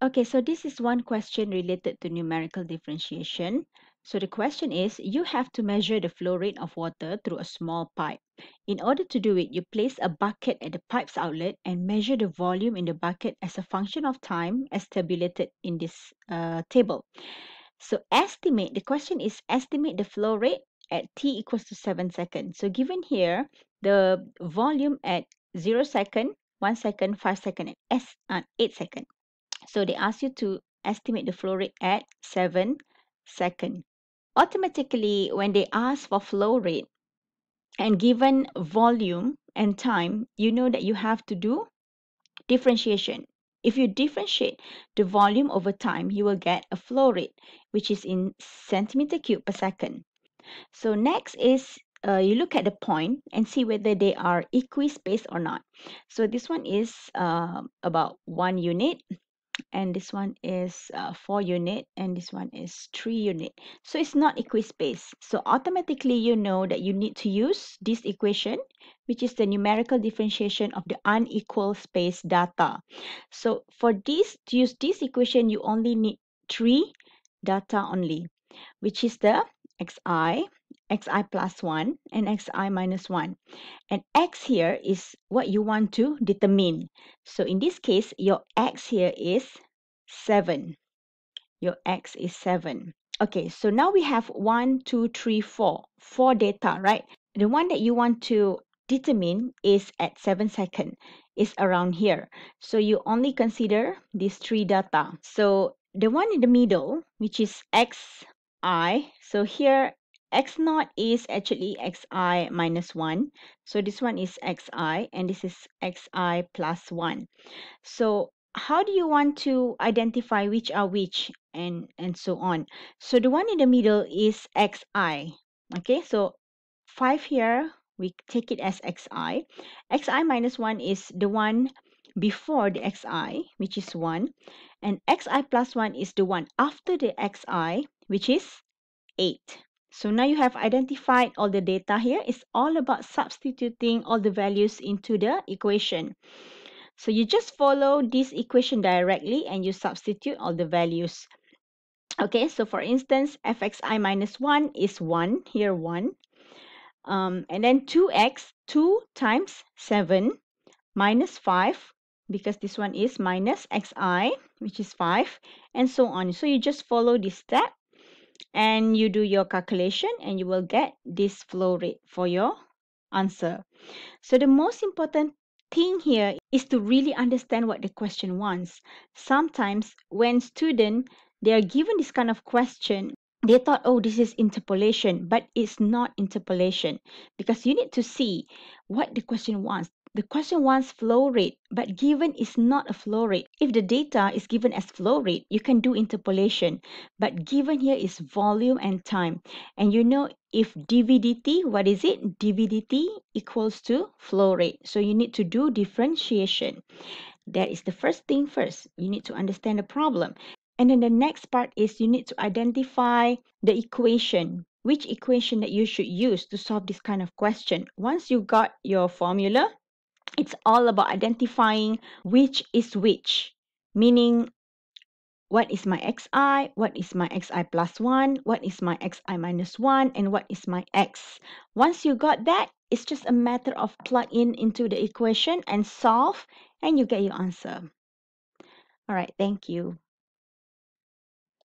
Okay, so this is one question related to numerical differentiation. So the question is, you have to measure the flow rate of water through a small pipe. In order to do it, you place a bucket at the pipe's outlet and measure the volume in the bucket as a function of time as tabulated in this uh, table. So estimate, the question is estimate the flow rate at t equals to 7 seconds. So given here, the volume at 0 second, 1 second, 5 second, and s, uh, 8 second. So they ask you to estimate the flow rate at 7 seconds. Automatically, when they ask for flow rate and given volume and time, you know that you have to do differentiation. If you differentiate the volume over time, you will get a flow rate, which is in centimeter cube per second. So next is uh, you look at the point and see whether they are equispaced or not. So this one is uh, about one unit and this one is uh, 4 unit and this one is 3 unit. So it's not equispaced. So automatically you know that you need to use this equation which is the numerical differentiation of the unequal space data. So for this, to use this equation, you only need 3 data only which is the xi, xi plus 1 and xi minus 1. And x here is what you want to determine. So in this case, your x here is 7. Your x is 7. Okay, so now we have 1, 2, 3, 4. 4 data, right? The one that you want to determine is at 7 seconds. Is around here. So you only consider these three data. So the one in the middle, which is x i. So here x naught is actually xi minus 1. So this one is xi and this is xi plus 1. So how do you want to identify which are which and, and so on? So the one in the middle is xi. Okay, so 5 here, we take it as xi. xi minus 1 is the one before the xi, which is 1. And xi plus 1 is the one after the xi, which is 8. So now you have identified all the data here. It's all about substituting all the values into the equation. So you just follow this equation directly and you substitute all the values. Okay, so for instance, fxi minus 1 is 1, here 1. Um, and then 2x, 2 times 7 minus 5 because this one is minus xi, which is 5, and so on. So you just follow this step and you do your calculation and you will get this flow rate for your answer. So the most important thing here is to really understand what the question wants. Sometimes when student they are given this kind of question, they thought, oh, this is interpolation, but it's not interpolation because you need to see what the question wants. The question wants flow rate, but given is not a flow rate. If the data is given as flow rate, you can do interpolation. But given here is volume and time. And you know if dVdt, what is it? dVdt equals to flow rate. So you need to do differentiation. That is the first thing first. You need to understand the problem. And then the next part is you need to identify the equation which equation that you should use to solve this kind of question. Once you got your formula, it's all about identifying which is which, meaning what is my xi, what is my xi plus 1, what is my xi minus 1, and what is my x. Once you got that, it's just a matter of plug in into the equation and solve, and you get your answer. All right, thank you.